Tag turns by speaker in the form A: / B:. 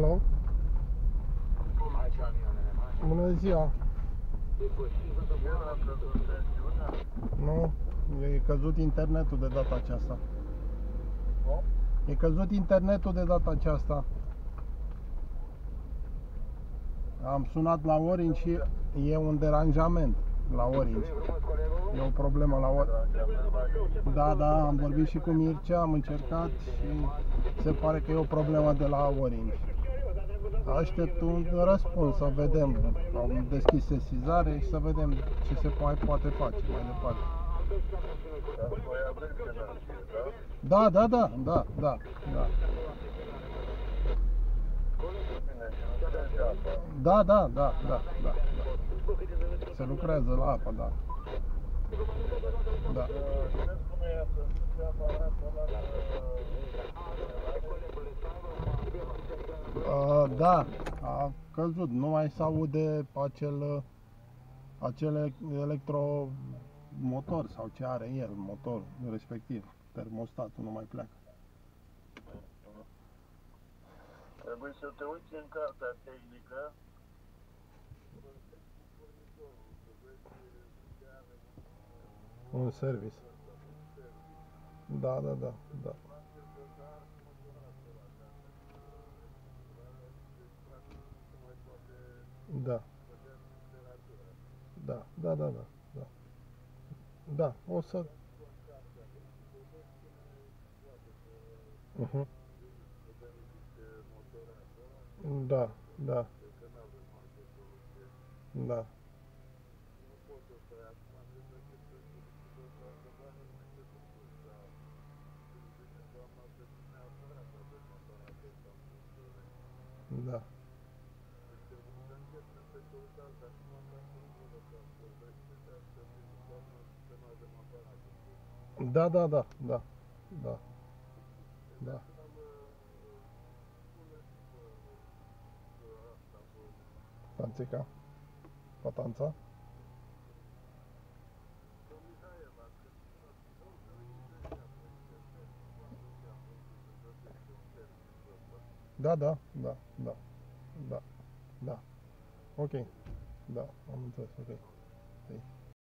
A: Alo? Bună ziua! Nu, e căzut internetul de data aceasta. E căzut internetul de data aceasta. Am sunat la Orange și e un deranjament la Orange. E o problemă la Orange. Da, da, am vorbit și cu Mircea, am încercat și se pare că e o problemă de la Orange. Aștept un răspuns, să vedem. Am deschis sesizare și să vedem ce se mai poate face mai departe. Da, da, da, da, da, da. Da, da, da, da, da, da. Se lucrează la apă, da. Da. Da, a căzut. Nu mai se aude acel, acel electromotor sau ce are el, motor respectiv. Termostatul nu mai pleacă.
B: Trebuie să te uiți în cartea tehnică.
A: Un service. Da, da, da, da. Da. Da, da, da, da, da. Da, o să... Uh-huh. Da, da. Da. Da. Da, da, da, da, da, da. Panțica? Patanța? Da, da, da, da, da, da. Ok. Da, am înțeles. Ok. Hai.